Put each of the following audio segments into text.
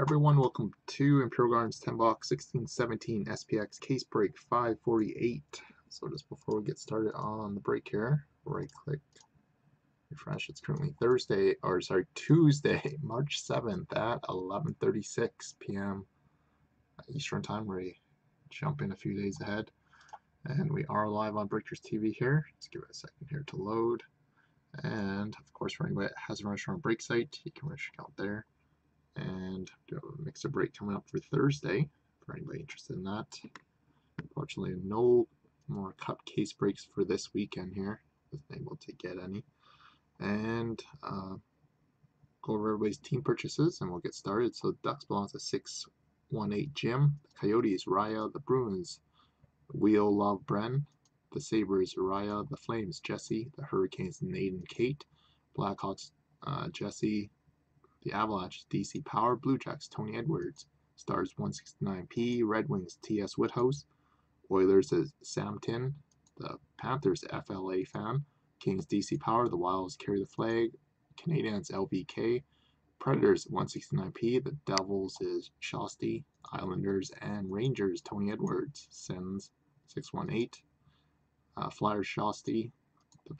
Everyone, welcome to Imperial Gardens 10 box 1617 SPX case break 548. So just before we get started on the break here, right click, refresh. It's currently Thursday, or sorry, Tuesday, March 7th at 11:36 p.m. Eastern Time. Ready, jump in a few days ahead, and we are live on Breakers TV here. Let's give it a second here to load. And of course, for anybody that has a restaurant break site, you can check out there and do a mixer break coming up for Thursday for anybody interested in that. Unfortunately, no more cup case breaks for this weekend here. Wasn't able to get any. And uh, go over everybody's team purchases and we'll get started. So Ducks belongs to 618 Jim. The Coyotes, Raya. The Bruins, Wheel Love Bren. The Sabres, Raya. The Flames, Jesse. The Hurricanes, Nate and Kate. Blackhawks, uh, Jesse. The Avalanche, DC Power, Blue Jacks, Tony Edwards, Stars 169P, Red Wings, TS Woodhouse, Oilers is Sam Tin, the Panthers, FLA fan, Kings, DC Power, the Wilds, Carry the Flag, Canadiens, LVK, Predators, 169P, the Devils is Shosty, Islanders and Rangers, Tony Edwards, Sens, 618, uh, Flyers, Shosty, the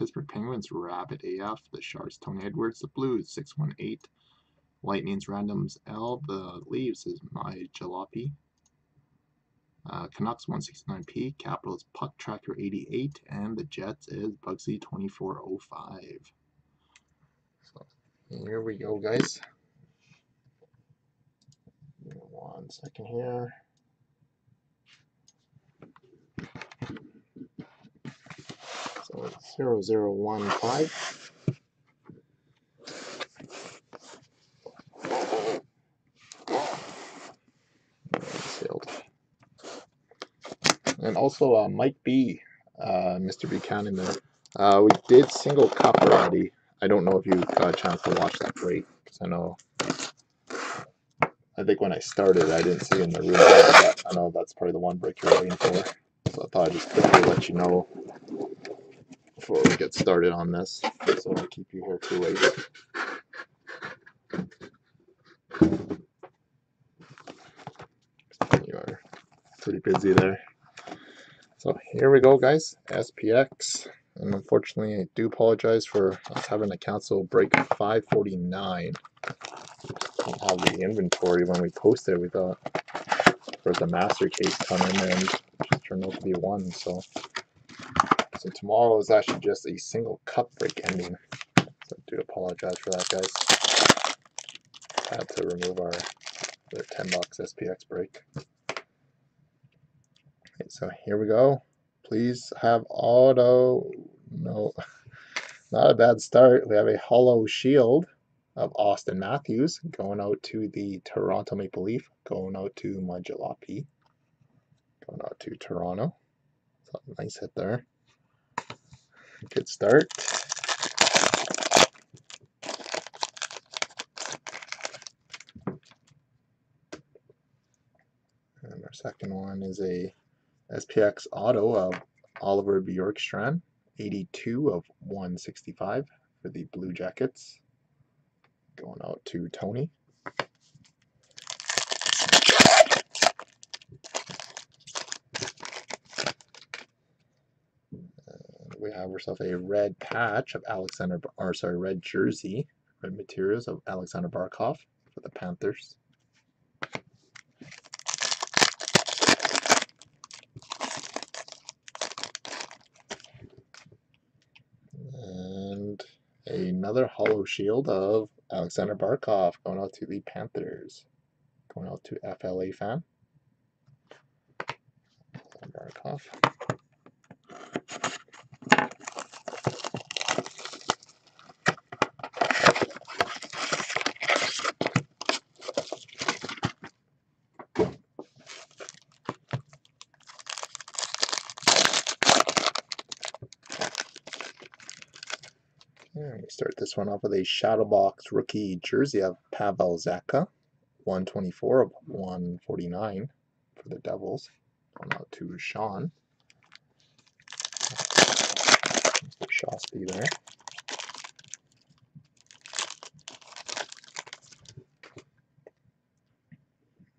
Pittsburgh Penguins, Rabbit AF. The Sharks, Tony Edwards. The Blues, 618. Lightning's Randoms L. The Leaves is My Jalopy. Uh, Canucks 169p, Capitals Puck Tracker 88, and the Jets is Bugsy 2405. So here we go, guys. One second here. So it's 0015. Sealed. And also uh, Mike B, uh, Mr. Buchanan there. Uh, we did single cup already. I don't know if you got a chance to watch that break because I know. I think when I started, I didn't see in the room. I know that's probably the one break you're waiting for. So I thought I'd just quickly let you know before we get started on this, so I don't keep you here too late. You are pretty busy there. So here we go, guys. SPX. And unfortunately, I do apologize for us having to cancel break 549. Don't have the inventory when we posted. We thought for the master case coming and it turned out to be one. So so tomorrow is actually just a single cup break ending. So I do apologize for that, guys. Had to remove our, our 10 box SPX break. Okay, so here we go. Please have auto. No, not a bad start. We have a hollow shield of Auston Matthews going out to the Toronto Maple Leaf, going out to my going out to Toronto. So nice hit there. Good start. And our second one is a SPX Auto of Oliver Bjorkstrand, 82 of 165 for the Blue Jackets. Going out to Tony. We have ourselves a red patch of Alexander, or sorry, red jersey, red materials of Alexander Barkov for the Panthers. And another hollow shield of Alexander Barkov going out to the Panthers. Going out to FLA fan. Barkov. And we start this one off of a Shadowbox rookie jersey of Pavel Zacha, 124 of 149 for the Devils. Going out to Sean. Shosty there.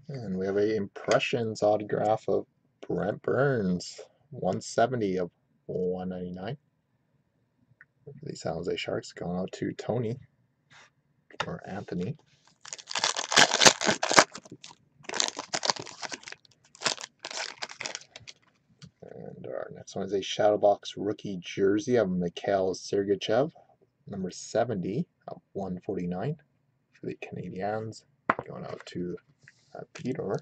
And we have a impressions autograph of Brent Burns, 170 of 199. The San Jose Sharks going out to Tony or Anthony. And our next one is a Shadow Box rookie jersey of Mikhail Sergachev, number 70 of 149 for the Canadiens. Going out to uh, Peter.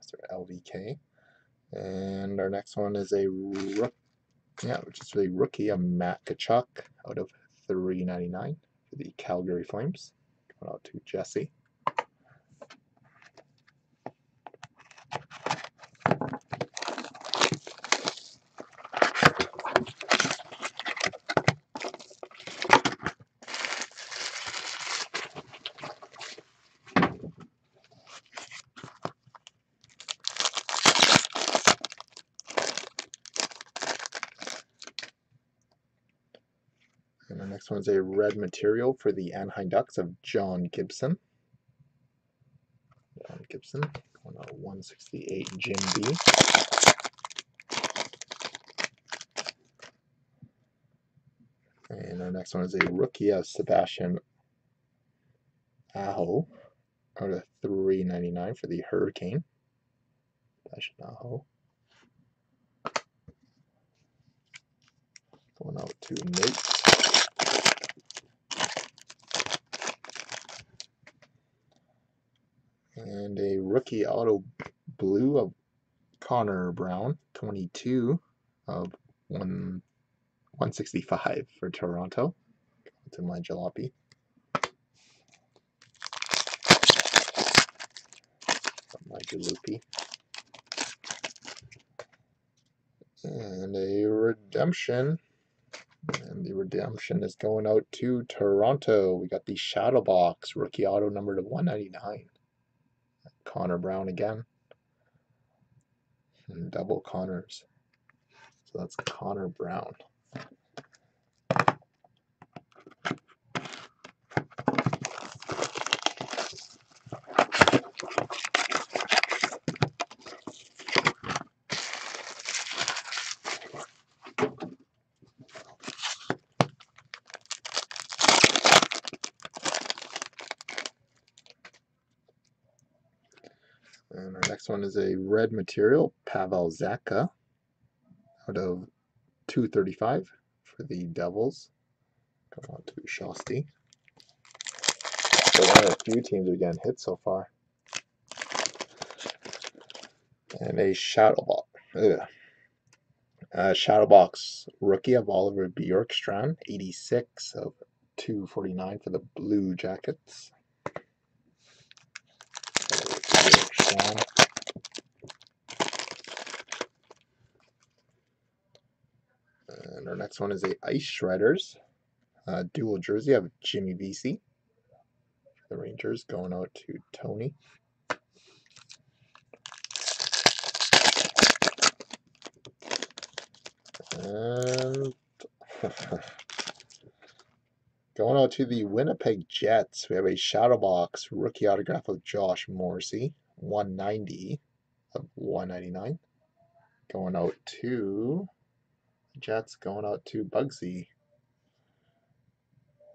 Mr. LVK. And our next one is a rook, yeah, which is a rookie, a Matt Tkachuk out of 399 for the Calgary Flames. Going out to Jesse. And the next one is a red material for the Anaheim Ducks of John Gibson. John Gibson, going out 168 Jim B. And our next one is a rookie of Sebastian Aho out of 399 for the Hurricane. Sebastian Aho. Going out to Nate. And a rookie auto blue of Connor Brown, 22 of 1, 165 for Toronto. To my jalopy. My jalopy. And a redemption. And the redemption is going out to Toronto. We got the Shadow Box rookie auto number to 199. Connor Brown again. And double Connors. So that's Connor Brown. And our next one is a red material, Pavel Zacha, out of 235 for the Devils. Going on to Shosty. So one of the few teams again hit so far. And a Shadow Box. Ugh. Uh, Shadow Box rookie of Oliver Bjorkstrand, 86 of 249 for the Blue Jackets. Bjorkstrand. And our next one is a Ice Shredders uh, dual jersey of Jimmy Vesey. The Rangers going out to Tony. And going out to the Winnipeg Jets, we have a Shadow Box rookie autograph of Josh Morrissey, 190 of 199. Going out to Jets, going out to Bugsy.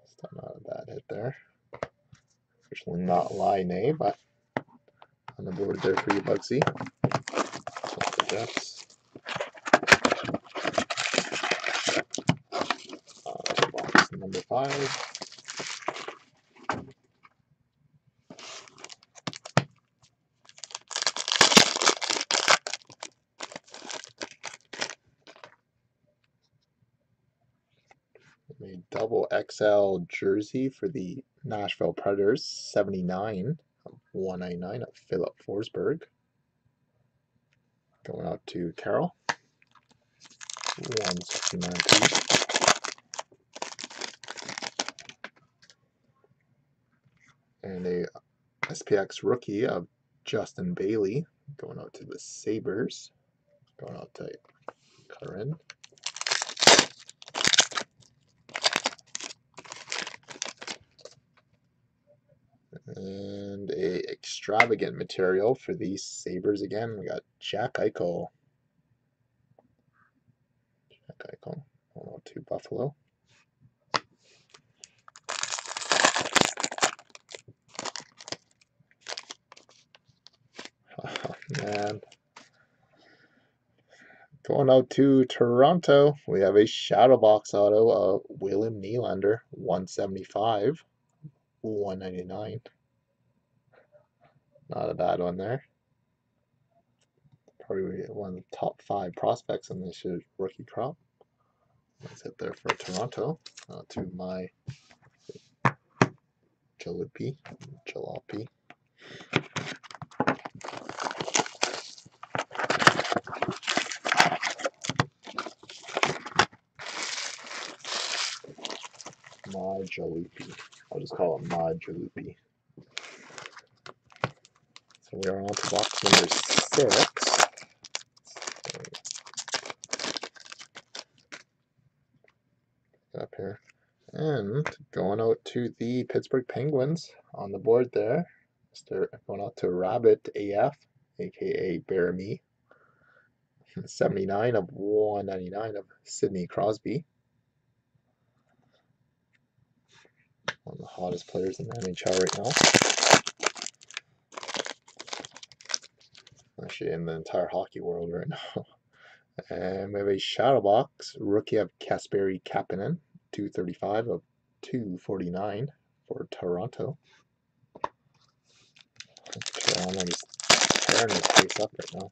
Still not a bad hit there. Officially not Line, but on the board there for you, Bugsy. The Jets. Uh, box number five. A double XL jersey for the Nashville Predators, 79 of 199 of Filip Forsberg. Going out to Carol. 169 piece. And a SPX rookie of Justin Bailey going out to the Sabres. Going out to Corinne. Extravagant material for these Sabres again. We got Jack Eichel. Jack Eichel. Oh, to Buffalo. Oh, man. Going out to Toronto, we have a shadow box auto of William Nylander, 175, 199. Not a bad one there. Probably one of the top five prospects in this year's rookie crop. Let's hit there for Toronto. Uh, to my Jalopy. Jalopy. My Jalopy. I'll just call it my Jalopy. So we are on to box number six. Up here. And going out to the Pittsburgh Penguins on the board there. Mr. Going out to Rabbit AF, aka Bear Me. 79 of 199 of Sidney Crosby. One of the hottest players in the NHL right now. In the entire hockey world right now. And we have a shadow box rookie of Kasperi Kapanen, 235 of 249 for Toronto. Tearing face up right now.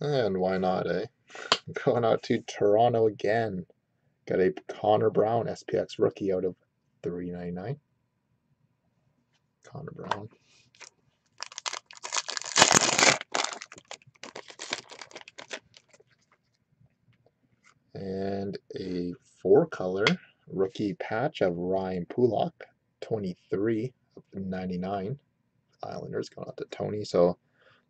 And why not, eh? Going out to Toronto again. Got a Connor Brown SPX rookie out of 399. Connor Brown. And a four color rookie patch of Ryan Pulock, 23 of 99. Islanders going out to Tony. So,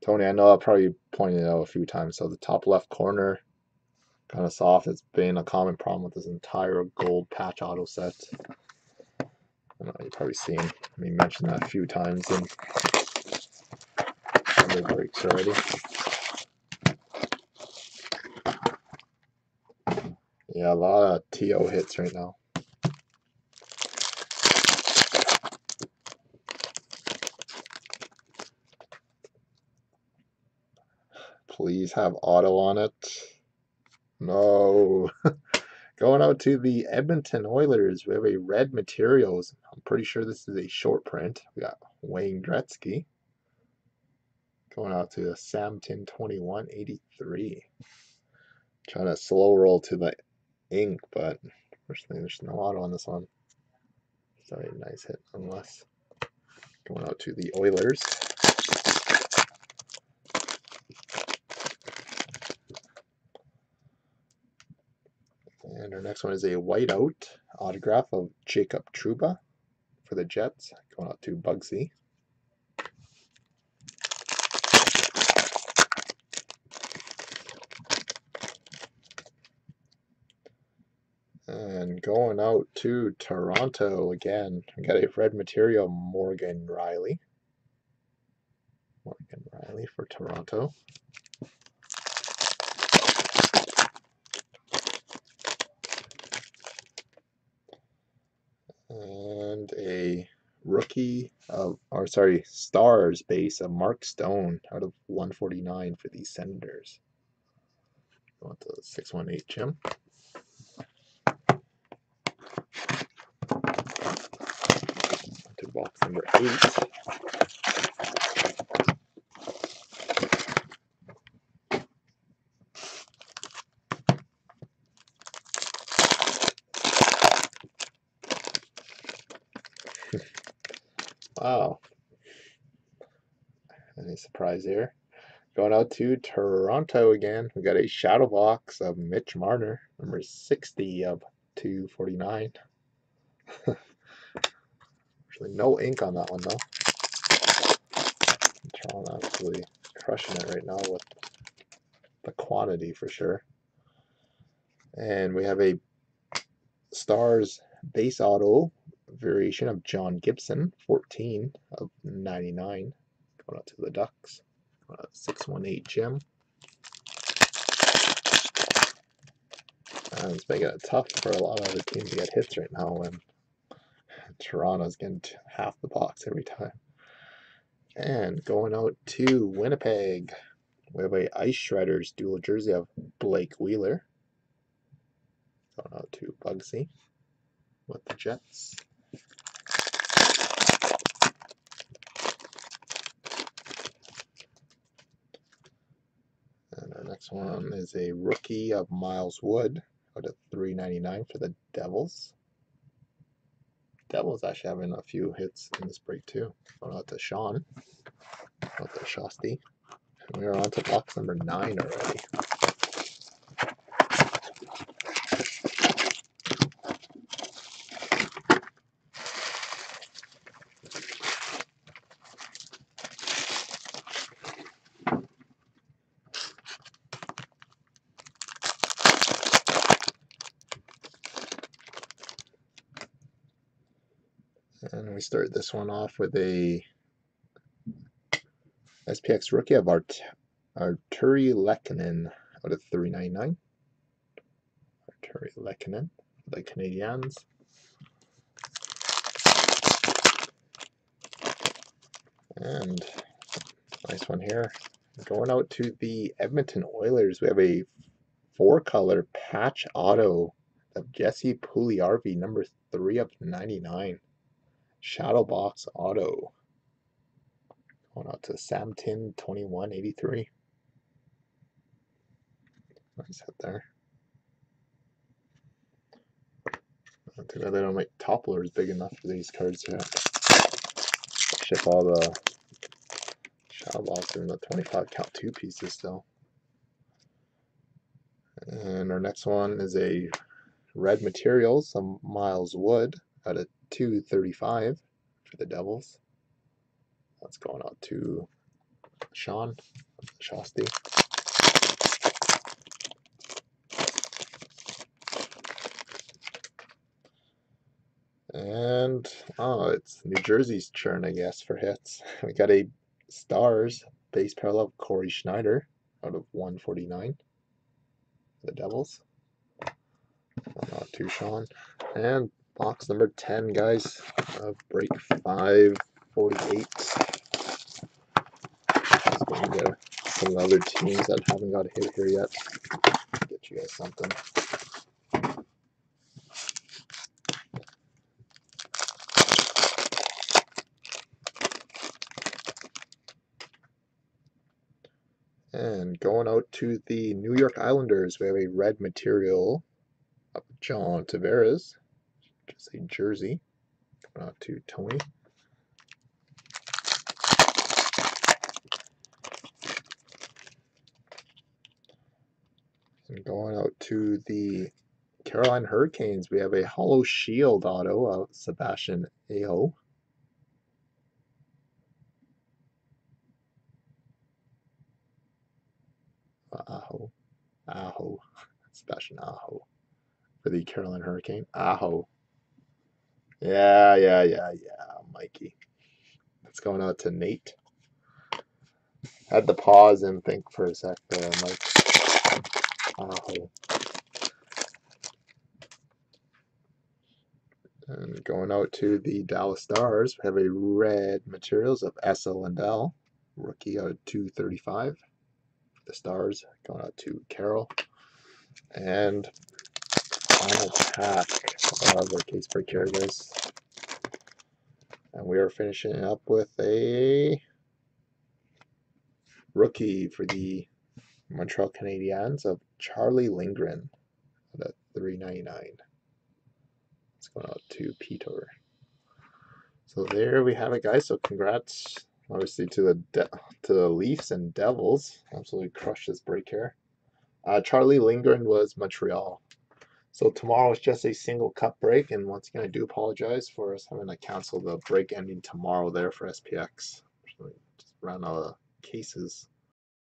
Tony, I know I probably pointed it out a few times. So, the top left corner kind of soft. It's been a common problem with this entire gold patch auto set. You've probably seen me mention that a few times in the breaks already. Yeah, a lot of TO hits right now. Please have auto on it. No. Going out to the Edmonton Oilers, we have a red materials. I'm pretty sure this is a short print. We got Wayne Gretzky. Going out to Samton 2183. Trying to slow roll to the ink, but unfortunately there's no auto on this one. Sorry, nice hit unless. Going out to the Oilers. And our next one is a whiteout autograph of Jacob Trouba for the Jets, going out to Bugsy. And going out to Toronto again, we got a red material Morgan Rielly. Morgan Rielly for Toronto. and a rookie of, um, or sorry, stars base of Mark Stone out of 149 for the Senators. Going to 618 Jim. To box number eight. Wow. Any surprise here? Going out to Toronto again. We got a shadow box of Mitch Marner, number 60 of 249. Actually, no ink on that one though. Toronto absolutely crushing it right now with the quantity for sure. And we have a Stars base auto variation of John Gibson, 14 of 99. Going out to the Ducks. Uh, 618 Jim. And it's making it tough for a lot of the teams to get hits right now when Toronto's getting half the box every time. And going out to Winnipeg, we have a Ice Shredders dual jersey of Blake Wheeler. Going out to Bugsy with the Jets. One is a rookie of Miles Wood out of 399 for the Devils. Devils actually having a few hits in this break too. Going out to Sean, out to Shosty. And we are on to box number nine already. And we start this one off with a SPX rookie of Art Artturi Lehkonen out of 399. Artturi Lehkonen, the Canadiens. And nice one here. Going out to the Edmonton Oilers, we have a four color patch auto of Jesse Puljujarvi, number three of 99. Shadow Box Auto. Going out to Samtin 2183. Nice hit there. Bad they don't make topplers big enough for these cards yet. Ship all the shadow box in the 25 count two pieces still. And our next one is a red materials, some Miles Wood out of 235 for the Devils. That's going out to Sean Shosty. And oh, it's New Jersey's turn, I guess, for hits. We got a Stars base parallel of Cory Schneider out of 149 for the Devils. Going out to Sean. And box number 10, guys, of break 548. Just going to some other teams that haven't got a hit here yet. Get you guys something. And going out to the New York Islanders, we have a red material of John Tavares, a jersey. Going out to Tony. And going out to the Carolina Hurricanes, we have a hollow shield auto of Sebastian Aho. Aho. Aho. Sebastian Aho. For the Carolina Hurricane. Aho. Yeah, yeah, yeah, yeah, Mikey. That's going out to Nate. Had to pause and think for a sec there, Mike. Aho. And going out to the Dallas Stars, we have a red materials of Esa Lindell, rookie out of 235 the Stars, going out to Carol. And final pack our case break here, guys. And we are finishing up with a rookie for the Montreal Canadiens of Charlie Lindgren at 399. It's going out to Peter. So there we have it, guys. So congrats obviously to the to the Leafs and Devils. Absolutely crushed this break here. Uh, Charlie Lindgren was Montreal. So tomorrow is just a single cup break, and once again, I do apologize for us having to cancel the break ending tomorrow there for SPX. Just ran out of cases.